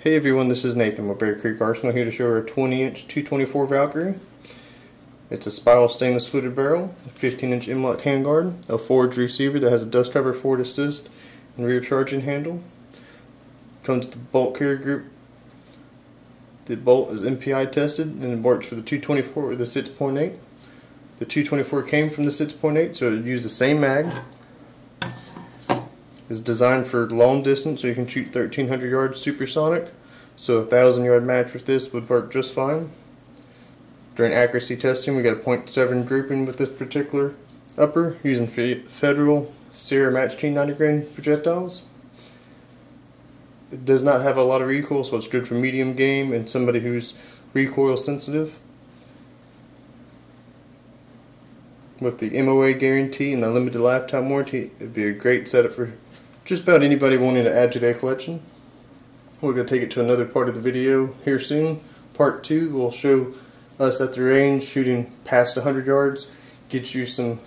Hey everyone, this is Nathan with Bear Creek Arsenal here to show our 20 inch 224 Valkyrie. It's a spiral stainless fluted barrel, a 15 inch M-LOK handguard, a forged receiver that has a dust cover forward assist and rear charging handle. Comes the bolt carrier group. The bolt is MPI tested and it works for the 224 or the 6.8. The 224 came from the 6.8 so it used the same mag is designed for long distance so you can shoot 1300 yards supersonic. So a 1000 yard match with this would work just fine. During accuracy testing we got a 0.7 grouping with this particular upper using Federal Sierra Match T 90 grain projectiles. It does not have a lot of recoil so it's good for medium game and somebody who's recoil sensitive. With the MOA guarantee and the limited lifetime warranty, it'd be a great setup for just about anybody wanting to add to their collection. We're going to take it to another part of the video here soon. Part 2 will show us at the range shooting past 100 yards, get you some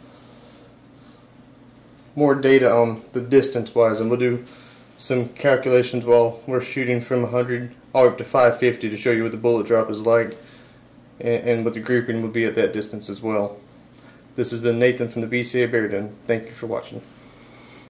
more data on the distance wise and we'll do some calculations while we're shooting from 100 all up to 550 to show you what the bullet drop is like and, and what the grouping will be at that distance as well. This has been Nathan from the BCA Bear Den. Thank you for watching.